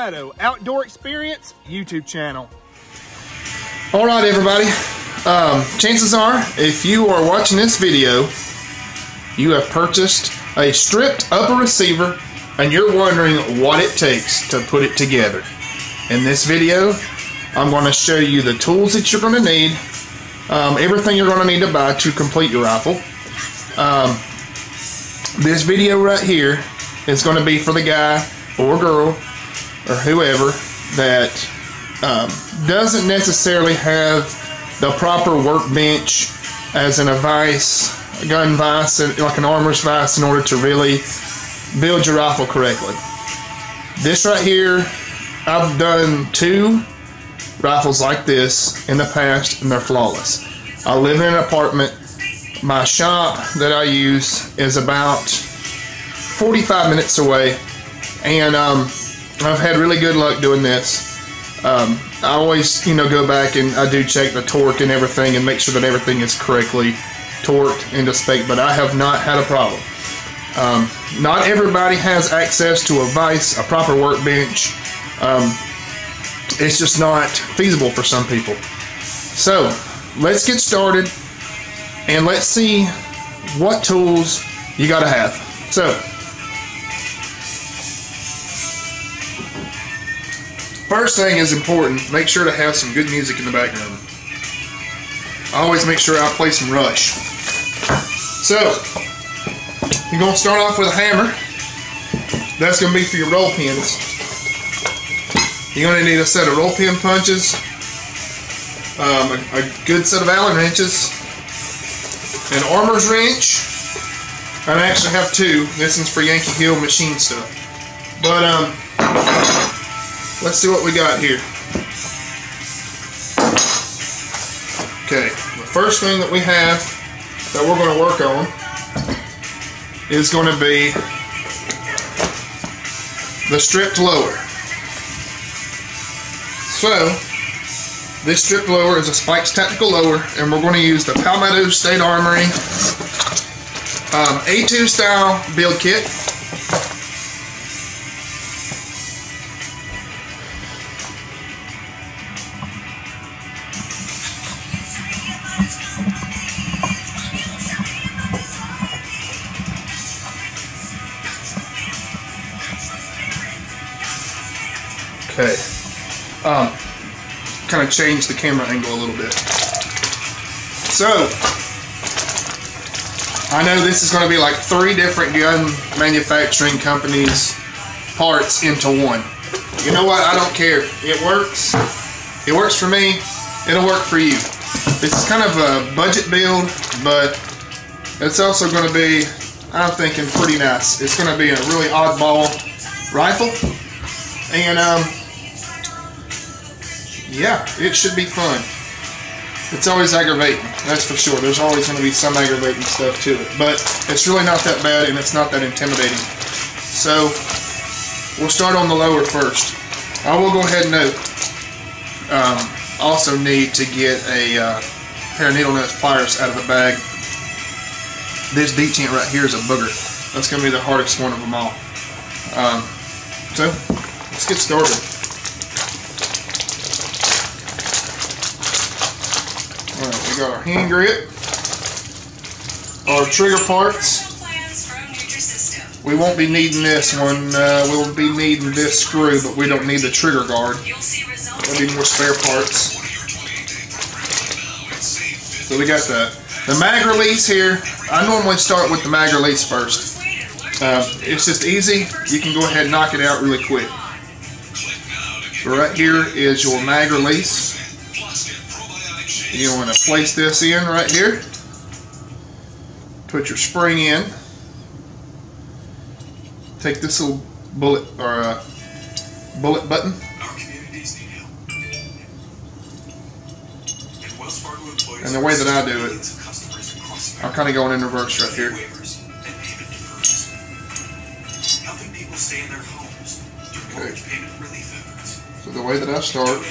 Outdoor Experience YouTube channel. All right, everybody. Um, chances are, if you are watching this video, you have purchased a stripped upper receiver and you're wondering what it takes to put it together. In this video, I'm going to show you the tools that you're going to need, um, everything you're going to need to buy to complete your rifle. Um, this video right here is going to be for the guy or girl or whoever that um, doesn't necessarily have the proper workbench as in a vise, a gun vise, like an armor's vise in order to really build your rifle correctly. This right here, I've done two rifles like this in the past and they're flawless. I live in an apartment. My shop that I use is about 45 minutes away and um, I've had really good luck doing this. Um, I always, you know, go back and I do check the torque and everything and make sure that everything is correctly torqued into spec, but I have not had a problem. Um, not everybody has access to a vise, a proper workbench. Um, it's just not feasible for some people. So, let's get started and let's see what tools you got to have. So, first thing is important, make sure to have some good music in the background. I always make sure I play some Rush. So, you're going to start off with a hammer. That's going to be for your roll pins. You're going to need a set of roll pin punches, um, a, a, good set of Allen wrenches, an armor's wrench. I actually have two. This one's for Yankee Hill machine stuff. But um, let's see what we got here. Okay, the first thing that we have that we're going to work on is going to be the stripped lower. So, this stripped lower is a Spikes Tactical Lower, and we're going to use the Palmetto State Armory um, A2 style build kit. Kind of change the camera angle a little bit. So, I know this is going to be like three different gun manufacturing companies' parts into one. You know what? I don't care. It works. It works for me. It'll work for you. This is kind of a budget build, but it's also going to be, I'm thinking, pretty nice. It's going to be a really oddball rifle. And, um, yeah, it should be fun. It's always aggravating, that's for sure. There's always going to be some aggravating stuff to it. But it's really not that bad and it's not that intimidating. So, we'll start on the lower first. I will go ahead and note, um, also need to get a uh, pair of needle nose pliers out of the bag. This detent right here is a booger. That's going to be the hardest one of them all. Um, so, let's get started. Alright, we got our hand grip, our trigger parts. We won't be needing this one. Uh, we'll be needing this screw, but we don't need the trigger guard. We'll need more spare parts. So we got the, the mag release here. I normally start with the mag release first. Uh, it's just easy. You can go ahead and knock it out really quick. So right here is your mag release. You want to place this in right here. Put your spring in. Take this little bullet or uh, bullet button. And the way that I do it, I'm kind of going in reverse right here. Okay. So the way that I start,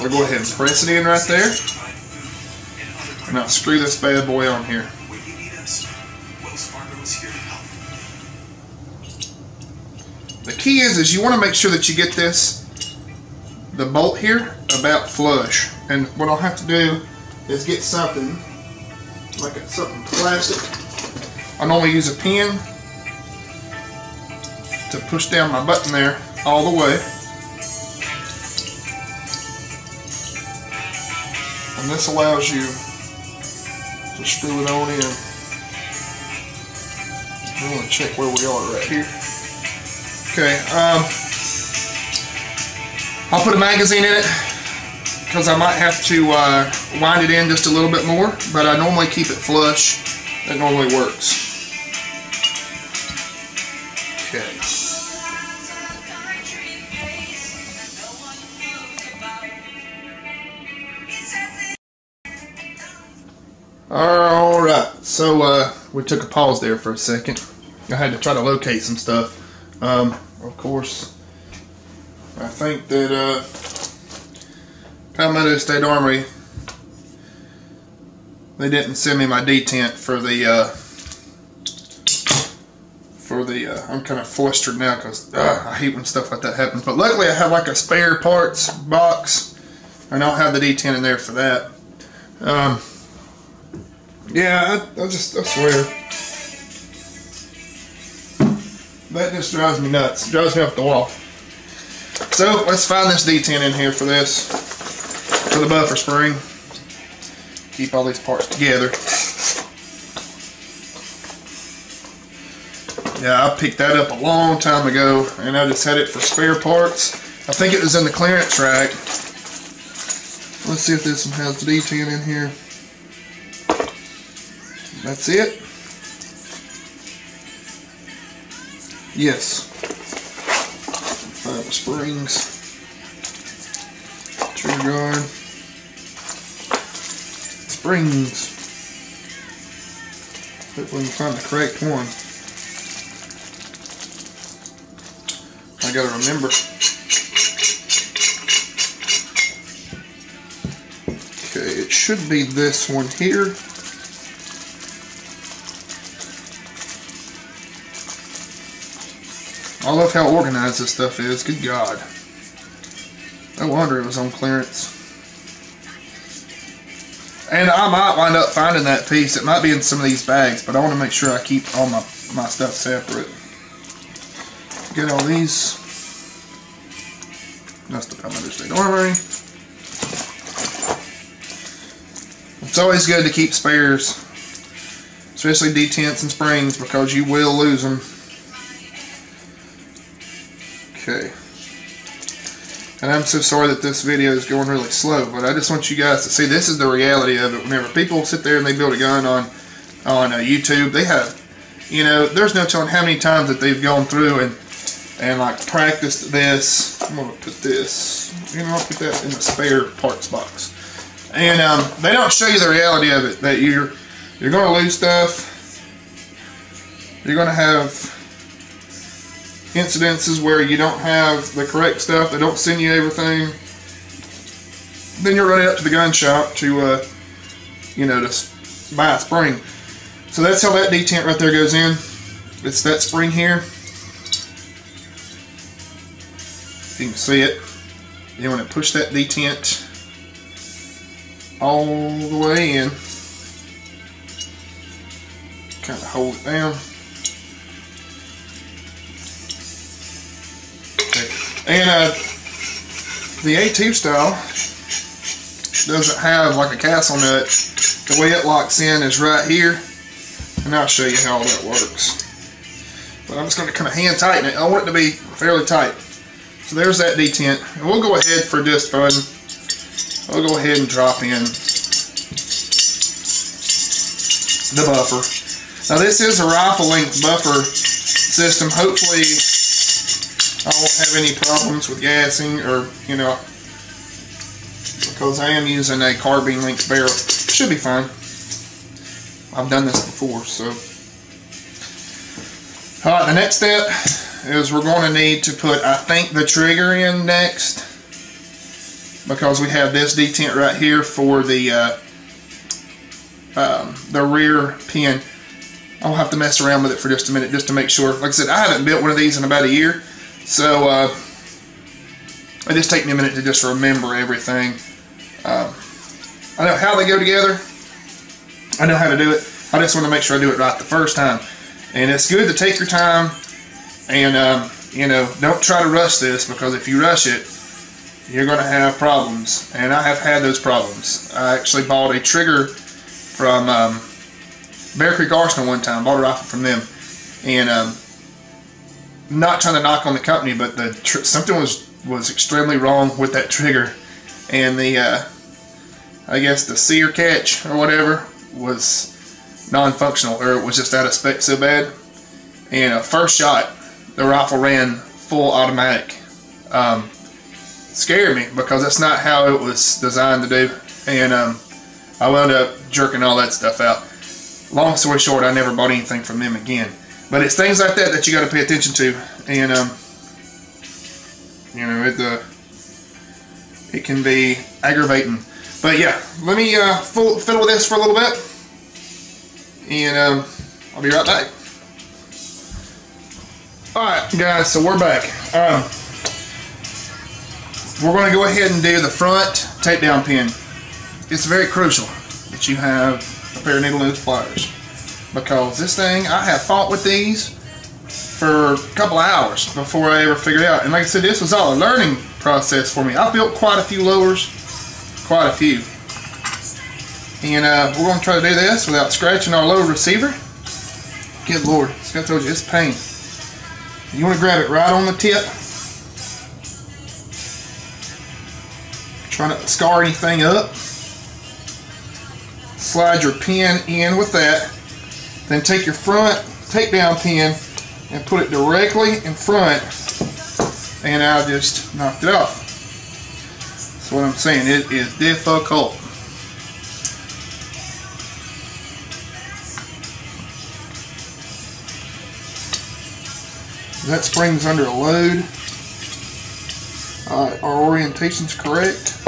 I'll go ahead and press it in right there. And I'll screw this bad boy on here. the key is, is you want to make sure that you get this, the bolt here, about flush. And what I'll have to do is get something, like a, something plastic. I normally use a pin to push down my button there all the way. And this allows you to screw it on in. I'm going to check where we are right here. Okay, um, I'll put a magazine in it because I might have to uh, wind it in just a little bit more, but I normally keep it flush. That normally works. All right, so uh, we took a pause there for a second. I had to try to locate some stuff. Um, of course, I think that uh, Palmetto State Armory they didn't send me my detent for the uh, for the. Uh, I'm kind of flustered now because I hate when stuff like that happens. But luckily, I have like a spare parts box, and I'll have the detent in there for that. Um, yeah, I, I just I swear that just drives me nuts. It drives me off the wall. So let's find this detent in here for this for the buffer spring. Keep all these parts together. Yeah, I picked that up a long time ago and I just had it for spare parts. I think it was in the clearance rack. Let's see if this one has the detent in here. That's it. Yes. The springs. Trigger guard. Springs. Hopefully we can find the correct one. I gotta remember. Okay, it should be this one here. I love how organized this stuff is. Good God. No wonder it was on clearance. And I might wind up finding that piece. It might be in some of these bags, but I want to make sure I keep all my, my stuff separate. Get all these. That's the Palmetto State Armory. It's always good to keep spares, especially detents and springs, because you will lose them. And I'm so sorry that this video is going really slow, but I just want you guys to see this is the reality of it. Whenever people sit there and they build a gun on on uh, YouTube, they have, you know, there's no telling how many times that they've gone through and and like practiced this. I'm gonna put this, you know, I'll put that in the spare parts box. And um, they don't show you the reality of it that you're you're gonna lose stuff. You're gonna have incidences where you don't have the correct stuff, they don't send you everything, then you're running up to the gun shop to, uh, you know, to buy a spring. So that's how that detent right there goes in. It's that spring here. You can see it, you want to push that detent all the way in. Kind of hold it down. And uh, the A2 style doesn't have like a castle nut. The way it locks in is right here. And I'll show you how that works. But I'm just going to kind of hand tighten it. I want it to be fairly tight. So there's that detent. And we'll go ahead for just fun. I'll go ahead and drop in the buffer. Now this is a rifle length buffer system. Hopefully I won't have any problems with gassing or, you know, because I am using a carbine length barrel. Should be fine. I've done this before, so. Alright, the next step is we're going to need to put, I think, the trigger in next. Because we have this detent right here for the, uh, um, the rear pin. I'll have to mess around with it for just a minute just to make sure. Like I said, I haven't built one of these in about a year. So uh, it just take me a minute to just remember everything. Um, I know how they go together. I know how to do it. I just want to make sure I do it right the first time. And it's good to take your time and, um, you know, don't try to rush this because if you rush it, you're going to have problems. And I have had those problems. I actually bought a trigger from um, Bear Creek Arsenal one time, bought a rifle from them. And um, not trying to knock on the company, but the something was, was extremely wrong with that trigger. And the, uh, I guess the sear catch or whatever was non-functional or it was just out of spec so bad. And uh, first shot, the rifle ran full automatic. Um, scared me because that's not how it was designed to do. And um, I wound up jerking all that stuff out. Long story short, I never bought anything from them again. But it's things like that that you got to pay attention to. And, um, you know, it, uh, it can be aggravating. But yeah, let me uh, fiddle with this for a little bit and um, I'll be right back. Alright guys, so we're back. Um, we're going to go ahead and do the front takedown pin. It's very crucial that you have a pair of needle nose pliers because this thing, I have fought with these for a couple hours before I ever figured out. And like I said, this was all a learning process for me. I built quite a few lowers, quite a few. And uh, we're going to try to do this without scratching our lower receiver. Good Lord, I told you, it's pain. You want to grab it right on the tip. Try not to scar anything up. Slide your pin in with that. Then take your front takedown pin and put it directly in front. And I just knocked it off. That's what I'm saying. It is difficult. That spring's under a load. Uh, our orientation's correct.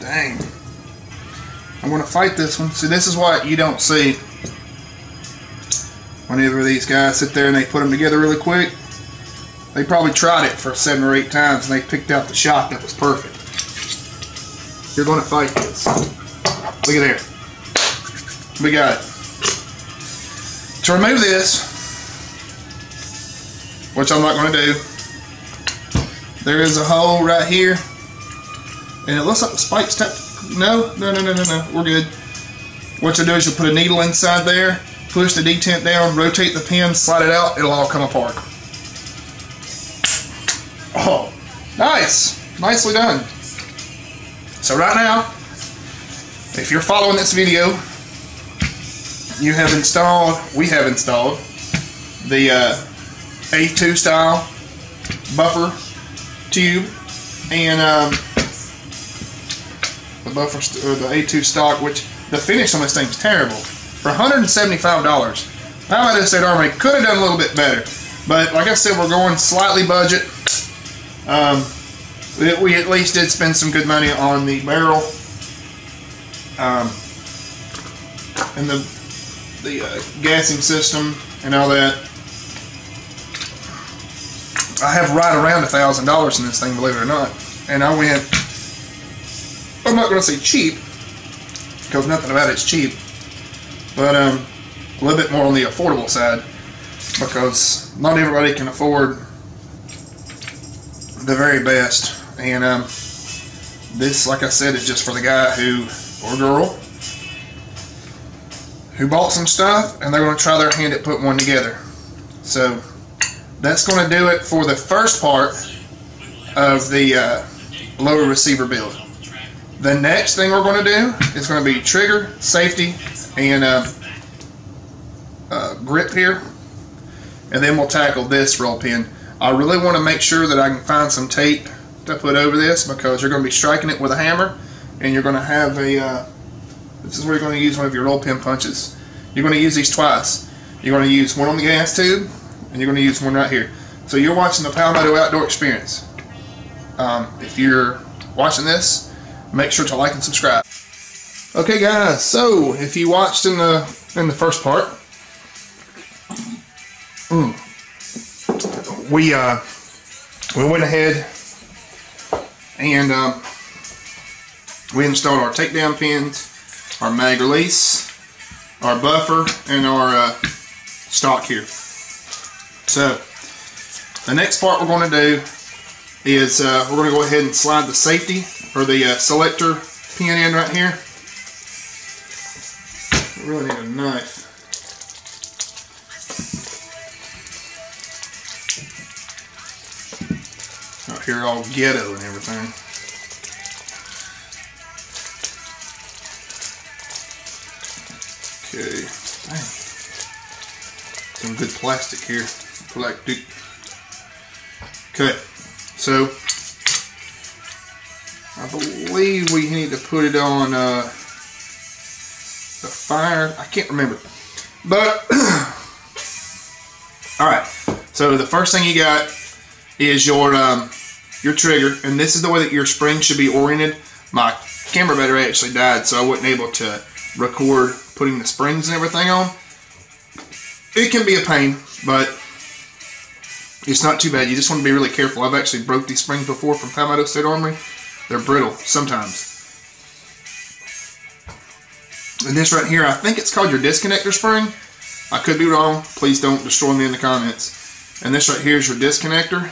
Dang. I'm going to fight this one. See, this is what you don't see whenever these guys sit there and they put them together really quick. They probably tried it for seven or eight times and they picked out the shot that was perfect. You're going to fight this. Look at there. We got it. To remove this, which I'm not going to do. There is a hole right here, and it looks like the spike's tapped. No, no, no, no, no, no. We're good. What you'll do is you'll put a needle inside there, push the detent down, rotate the pin, slide it out. It'll all come apart. Oh, nice. Nicely done. So right now, if you're following this video, you have installed, we have installed the uh, a2 style buffer tube and um, the buffer or the A2 stock which the finish on this thing is terrible for $175 Palmetto State Armory could have done a little bit better. But like I said we're going slightly budget. Um, we, we, at least did spend some good money on the barrel. Um, and the the uh, gassing system and all that. I have right around a thousand dollars in this thing, believe it or not. And I went, I'm not going to say cheap, because nothing about it's cheap, but um, a little bit more on the affordable side, because not everybody can afford the very best. And um, this, like I said, is just for the guy who, or girl, who bought some stuff, and they're going to try their hand at putting one together. So, that's going to do it for the first part of the uh, lower receiver build. The next thing we're going to do is going to be trigger, safety, and uh, uh, grip here. And then we'll tackle this roll pin. I really want to make sure that I can find some tape to put over this because you're going to be striking it with a hammer and you're going to have a, uh, this is where you're going to use one of your roll pin punches. You're going to use these twice. You're going to use one on the gas tube and you're going to use one right here. So you're watching the Palmetto Outdoor Experience. Um, if you're watching this, make sure to like and subscribe. Okay, guys. So if you watched in the in the first part, mm, we uh, we went ahead and um, we installed our takedown pins, our mag release, our buffer, and our uh, stock here. So the next part we're going to do is uh, we're going to go ahead and slide the safety or the uh, selector pin in right here. I really need a knife. Out here all ghetto and everything. Okay. Dang. Some good plastic here. Plastic. Okay. So I believe we need to put it on uh, the fire. I can't remember. But all right. So the first thing you got is your um, your trigger, and this is the way that your spring should be oriented. My camera battery actually died, so I wasn't able to record putting the springs and everything on. It can be a pain, but it's not too bad. You just want to be really careful. I've actually broke these springs before from Palmetto State Armory. They're brittle sometimes. And this right here, I think it's called your disconnector spring. I could be wrong. Please don't destroy me in the comments. And this right here is your disconnector.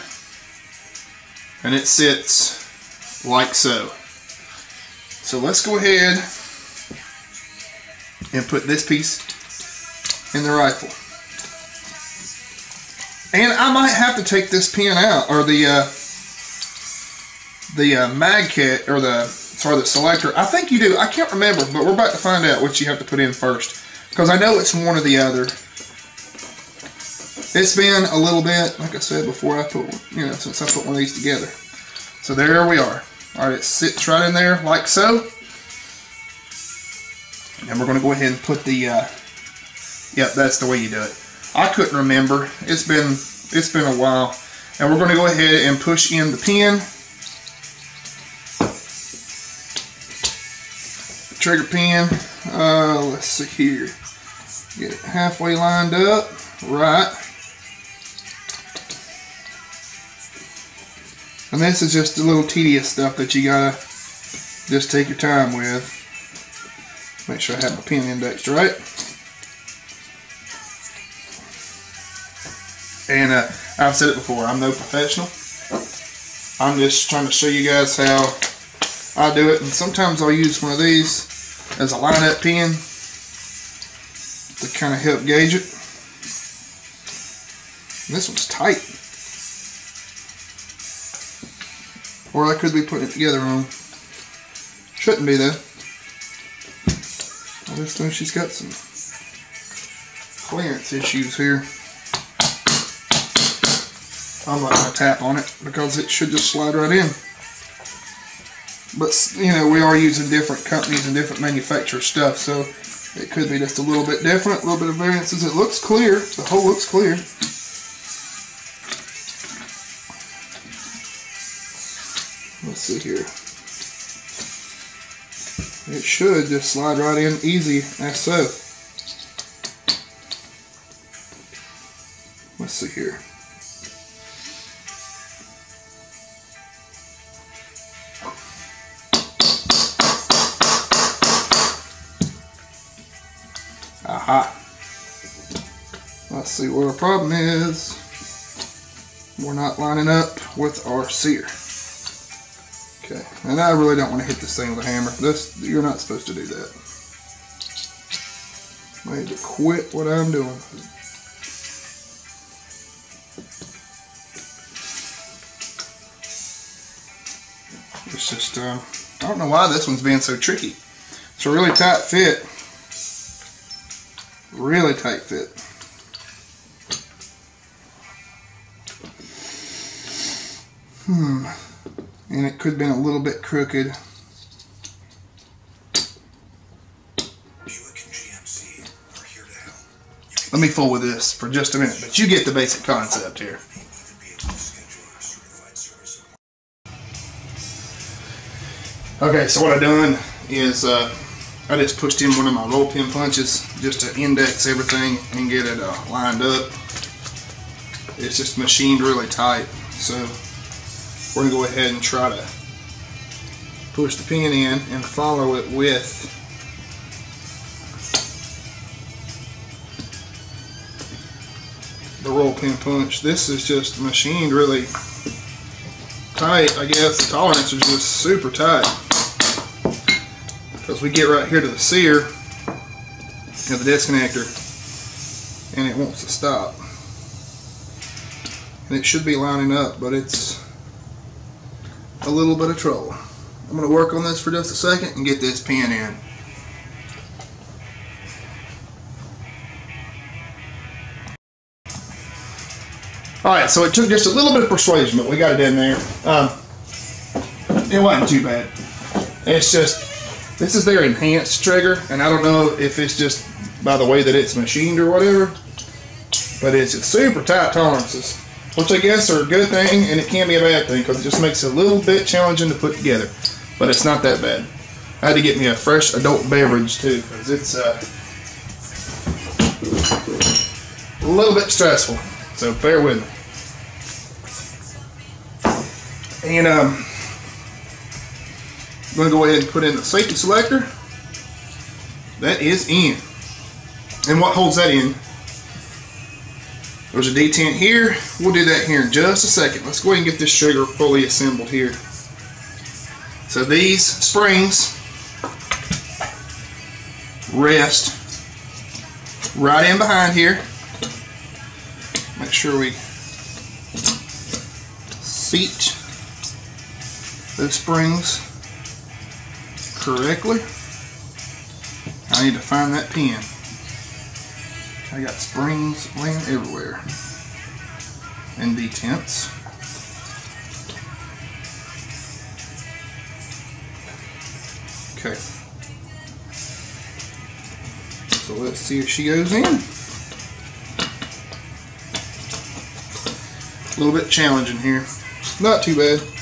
And it sits like so. So let's go ahead and put this piece in the rifle. And I might have to take this pin out, or the uh, the uh, mag kit, or the sorry, the selector. I think you do. I can't remember, but we're about to find out what you have to put in first, because I know it's one or the other. It's been a little bit, like I said before, I put you know since I put one of these together. So there we are. All right, it sits right in there like so. And we're going to go ahead and put the. Uh, yep, that's the way you do it. I couldn't remember. It's been it's been a while. And we're going to go ahead and push in the pin. Trigger pin. Uh, let's see here. Get it halfway lined up. Right. And this is just a little tedious stuff that you gotta just take your time with. Make sure I have my pin indexed right. And uh, I've said it before, I'm no professional. I'm just trying to show you guys how I do it. And sometimes I'll use one of these as a line-up pin to kind of help gauge it. And this one's tight. Or I could be putting it together wrong. Shouldn't be though. I just know she's got some clearance issues here. I'm not going to tap on it because it should just slide right in. But, you know, we are using different companies and different manufacturer stuff, so it could be just a little bit different, a little bit of variances. It looks clear. The hole looks clear. Let's see here. It should just slide right in easy as so. Let's see here. See what our problem is. We're not lining up with our sear. Okay, and I really don't want to hit this thing with a hammer. This You're not supposed to do that. I need to quit what I'm doing. It's just, um, I don't know why this one's being so tricky. It's a really tight fit. Really tight fit. Hmm. And it could have been a little bit crooked. Let me fool with this for just a minute, but you get the basic concept here. Okay, so what I've done is uh, I just pushed in one of my roll pin punches just to index everything and get it uh, lined up. It's just machined really tight, so we're going to go ahead and try to push the pin in and follow it with the roll pin punch. This is just machined really tight, I guess. The tolerances are just super tight. Because we get right here to the sear of the disconnector and it wants to stop. And it should be lining up, but it's a little bit of trouble. I'm going to work on this for just a second and get this pin in. Alright, so it took just a little bit of persuasion, but we got it in there. Um, it wasn't too bad. It's just, this is their enhanced trigger, and I don't know if it's just by the way that it's machined or whatever, but it's super tight tolerances, which I guess are a good thing, and it can be a bad thing, because it just makes it a little bit challenging to put together, but it's not that bad. I had to get me a fresh adult beverage, too, because it's uh, a little bit stressful. So bear with me. And um, I'm going to go ahead and put in the safety selector. That is in. And what holds that in? There's a detent here. We'll do that here in just a second. Let's go ahead and get this trigger fully assembled here. So these springs rest right in behind here. Make sure we seat those springs correctly. I need to find that pin. I got springs laying everywhere and detents. Okay. So let's see if she goes in. A little bit challenging here. Not too bad.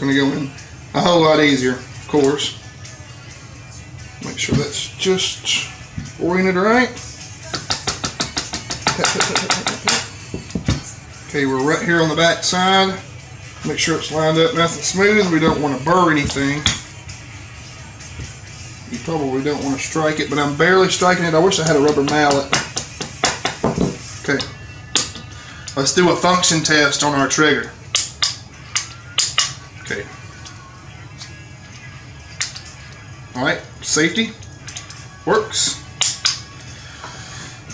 Going to go in a whole lot easier, of course. Make sure that's just oriented right. Okay, we're right here on the back side. Make sure it's lined up nice and smooth. We don't want to burr anything. You probably don't want to strike it, but I'm barely striking it. I wish I had a rubber mallet. Okay. Let's do a function test on our trigger. Okay. Alright, safety. Works.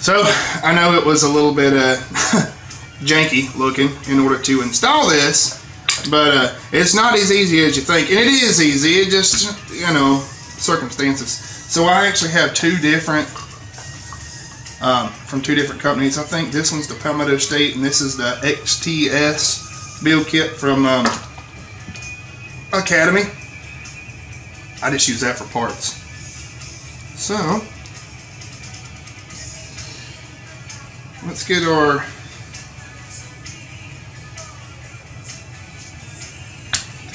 So, I know it was a little bit uh, janky looking in order to install this, but uh, it's not as easy as you think. And it is easy, it just, you know, circumstances. So I actually have two different, um, from two different companies. I think this one's the Palmetto State and this is the XTS build kit from um, Academy. I just use that for parts. So, let's get our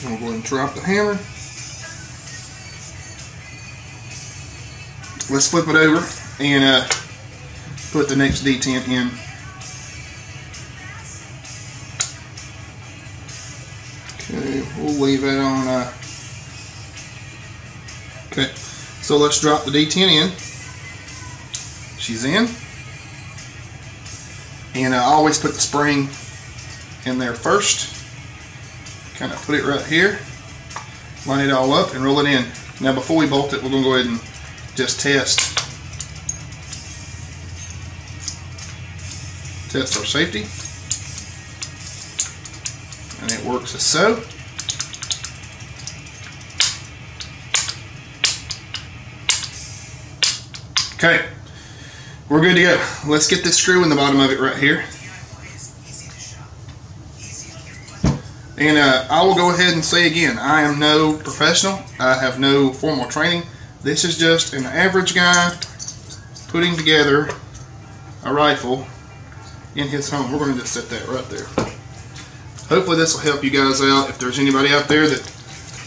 I'm going to drop the hammer. Let's flip it over and uh, put the next detent in. We'll leave it on. Uh, okay, so let's drop the detent in. She's in. And I always put the spring in there first. Kind of put it right here. Line it all up and roll it in. Now before we bolt it, we're going to go ahead and just test. Test our safety. And it works as so. Okay, we're good to go. Let's get this screw in the bottom of it right here. And uh, I will go ahead and say again, I am no professional. I have no formal training. This is just an average guy putting together a rifle in his home. We're going to just set that right there. hopefully this will help you guys out. If there's anybody out there that,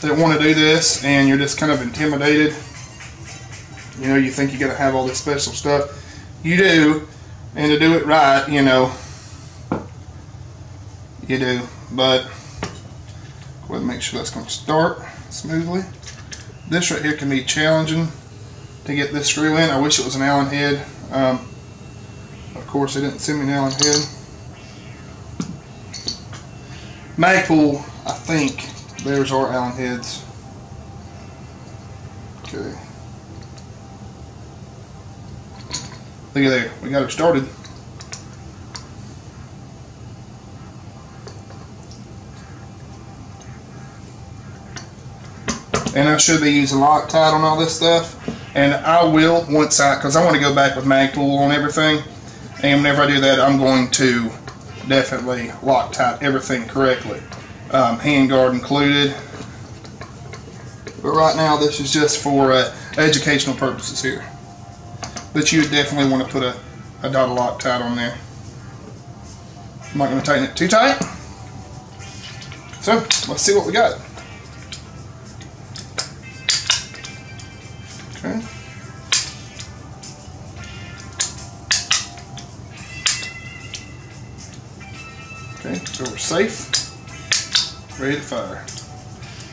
that want to do this and you're just kind of intimidated, you know, you think you got to have all this special stuff. You do, and to do it right, you know, you do. But go ahead and make sure that's going to start smoothly. This right here can be challenging to get this screw in. I wish it was an Allen head. Um, of course, they didn't send me an Allen head. Magpul, I think, there's our Allen heads. Okay. Look at there, we got her started. And I should be using Loctite on all this stuff. And I will once I, because I want to go back with Magpul on everything. And whenever I do that, I'm going to definitely Loctite everything correctly. Um, handguard included. But right now, this is just for uh, educational purposes here. But you would definitely want to put a, a dot of Loctite on there. I'm not going to tighten it too tight. So, let's see what we got. Okay. Okay, so we're safe, ready to fire.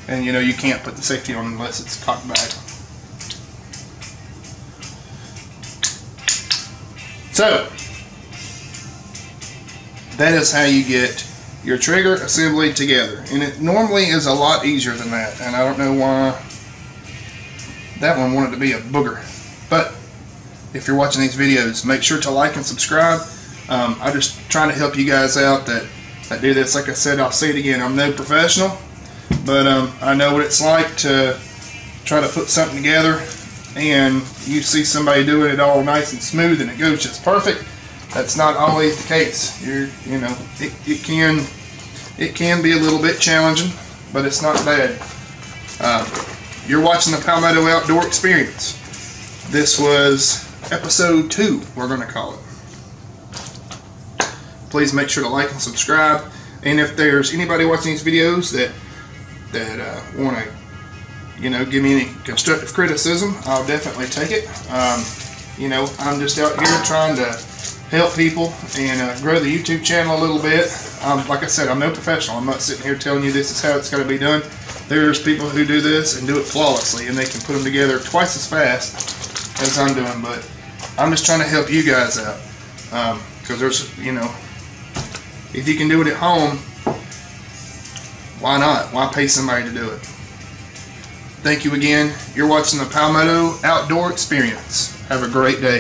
And you know you can't put the safety on unless it's cocked back. So, that is how you get your trigger assembly together. And it normally is a lot easier than that. And I don't know why that one wanted to be a booger. But if you're watching these videos, make sure to like and subscribe. Um, I'm just trying to help you guys out that, that do this. Like I said, I'll say it again, I'm no professional, but um, I know what it's like to try to put something together and you see somebody doing it all nice and smooth and it goes just perfect. That's not always the case. You're, you know, it, it can it can be a little bit challenging, but it's not bad. Uh, you're watching the Palmetto Outdoor Experience. This was episode two, we're going to call it. Please make sure to like and subscribe. And if there's anybody watching these videos that that uh, want to, you know, give me any constructive criticism, I'll definitely take it. Um, you know, I'm just out here trying to help people and uh, grow the YouTube channel a little bit. Um, like I said, I'm no professional. I'm not sitting here telling you this is how it's got to be done. There's people who do this and do it flawlessly, and they can put them together twice as fast as I'm doing. But I'm just trying to help you guys out because um, there's, you know, if you can do it at home, why not? Why pay somebody to do it? Thank you again. You're watching the Palmetto Outdoor Experience. Have a great day.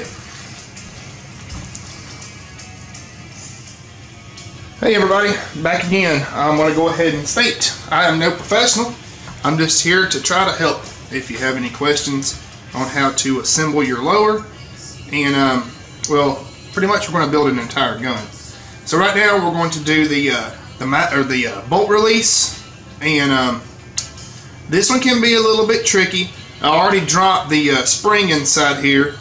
Hey everybody, back again. I'm going to go ahead and state I am no professional. I'm just here to try to help. If you have any questions on how to assemble your lower, and um, well, pretty much we're going to build an entire gun. So right now we're going to do the uh, the mat or the uh, bolt release, and um, this one can be a little bit tricky. I already dropped the uh, spring inside here,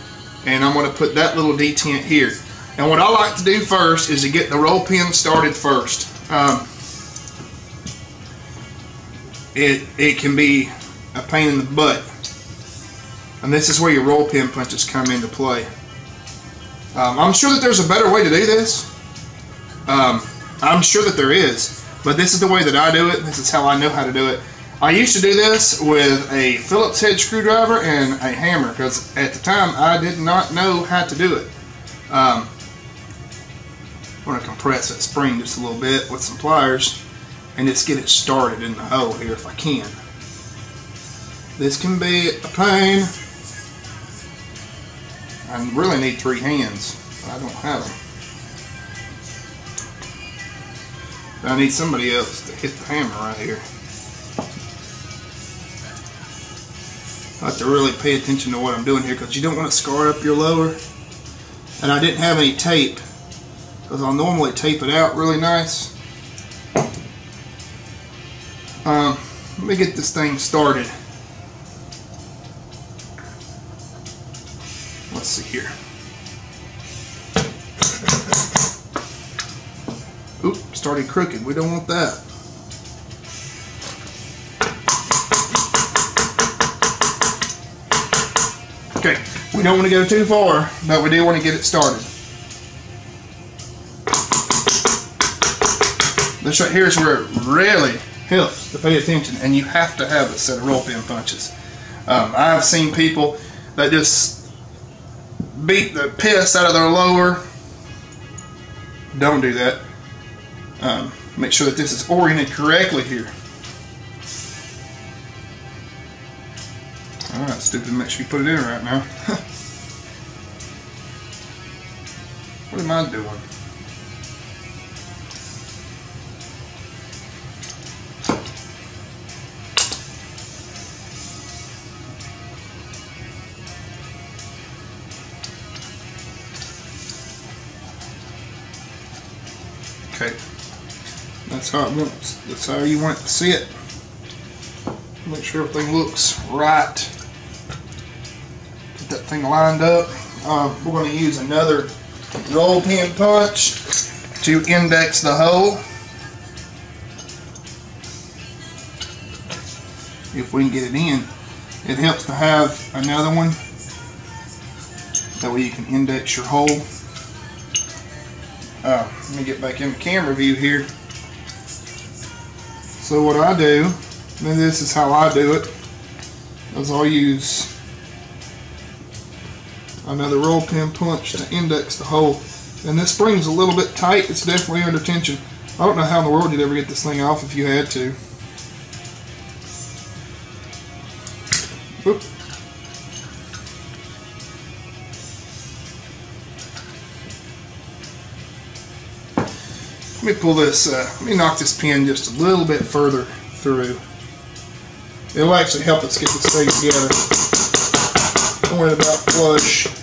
and I'm going to put that little detent here. And what I like to do first is to get the roll pin started first. Um, it, it can be a pain in the butt. And this is where your roll pin punches come into play. Um, I'm sure that there's a better way to do this. Um, I'm sure that there is. But this is the way that I do it. This is how I know how to do it. I used to do this with a Phillips head screwdriver and a hammer because at the time I did not know how to do it. Um, I'm going to compress that spring just a little bit with some pliers and just get it started in the hole here if I can. This can be a pain. I really need three hands. But I don't have them. I need somebody else to hit the hammer right here. I have to really pay attention to what I'm doing here because you don't want to scar up your lower. And I didn't have any tape because I'll normally tape it out really nice. Um, let me get this thing started. Let's see here. Oops. started crooked. We don't want that. We don't want to go too far, but we do want to get it started. This right here is where it really helps to pay attention, and you have to have a set of roll pin punches. Um, I've seen people that just beat the piss out of their lower. Don't do that. Um, make sure that this is oriented correctly here. Alright, stupid, make sure you put it in right now. what am I doing? Okay. That's how it wants. That's how you want it to sit. Make sure everything looks right. Get that thing lined up. Uh, we're going to use another roll pin punch to index the hole. If we can get it in. It helps to have another one. That way you can index your hole. Uh, let me get back in the camera view here. So what I do, and this is how I do it, is I'll use another roll pin punch to index the hole. And this spring's a little bit tight, it's definitely under tension. I don't know how in the world you'd ever get this thing off if you had to. Oop. Let me pull this, uh, let me knock this pin just a little bit further through. It'll actually help us get this thing together. Don't worry about flush.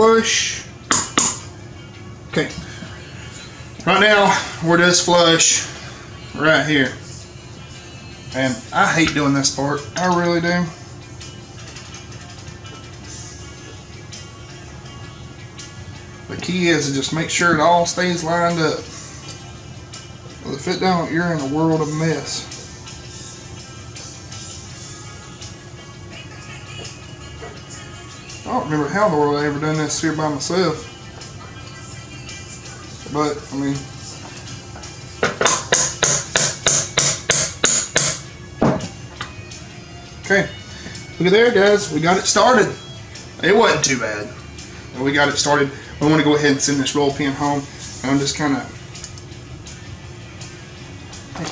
Flush. Okay. Right now, we're just flush right here. And I hate doing this part. I really do. The key is to just make sure it all stays lined up. if it don't, you're in a world of mess. I don't remember how in the world I ever done this here by myself. But, I mean, Okay, look at there, guys. We got it started. It wasn't too bad. We got it started. We want to go ahead and send this roll pin home. And I'm just kind of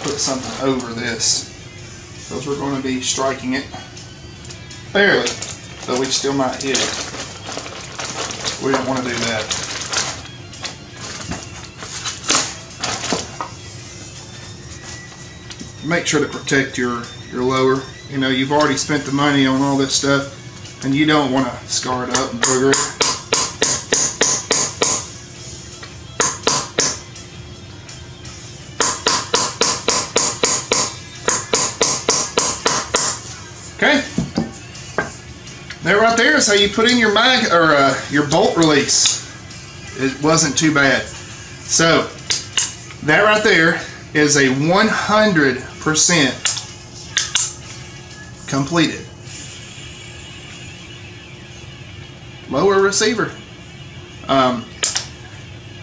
put something over this because we're going to be striking it barely, but we still might hit it. We don't want to do that. Make sure to protect your, your lower you know, you've already spent the money on all this stuff, and you don't want to scar it up and booger it. How you put in your mag or uh, your bolt release. It wasn't too bad. So that right there is a 100% completed. Lower receiver. Um,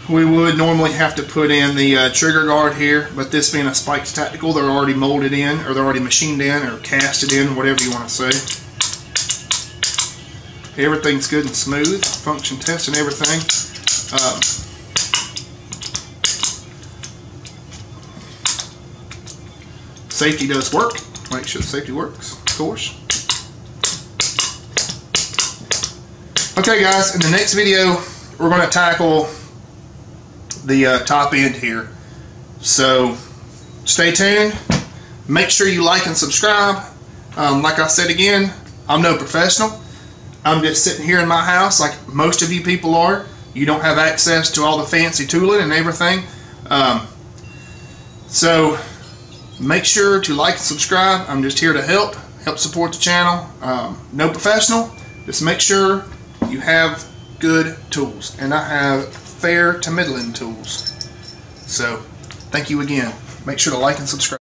we would normally have to put in the uh, trigger guard here, but this being a Spikes Tactical, they're already molded in, or they're already machined in, or casted in, whatever you want to say. Everything's good and smooth, function test and everything. Um, safety does work. Make sure safety works of course. Okay guys, in the next video we're going to tackle the uh, top end here. So stay tuned. Make sure you like and subscribe. Um, like I said again, I'm no professional. I'm just sitting here in my house like most of you people are. You don't have access to all the fancy tooling and everything. Um, so Make sure to like and subscribe. I'm just here to help, help support the channel. Um, no professional. Just make sure you have good tools. And I have fair to middling tools. So, thank you again. Make sure to like and subscribe.